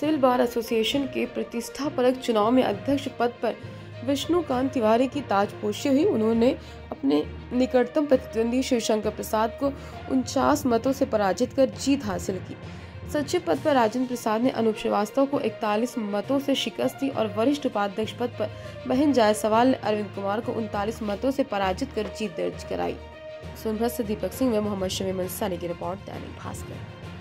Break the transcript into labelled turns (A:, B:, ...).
A: Civil bar association के प्रतिष्ठापरक चुनाव में अध्यक्ष पद पर विष्णुकांत तिवारी की ताजपोशी हुई। उन्होंने अपने निकटतम प्रतिद्वंदी शिवशंकर प्रसाद को उनचास मतों से पराजित कर जीत हासिल की। सचिव पद पर राजेंद्र प्रसाद ने अनूप श्रीवास्तव को 41 मतों से शिकस्त दी और वरिष्ठ उपाध्यक्ष पद पर बहन जायसवाल ने अरविंद कुमार को उनतालीस मतों से पराजित कर जीत दर्ज कराई। सोनभद्र से दीपक सिंह व मोहम्मद शमी मंसानी की रिपोर्ट, दैनिक भास्कर।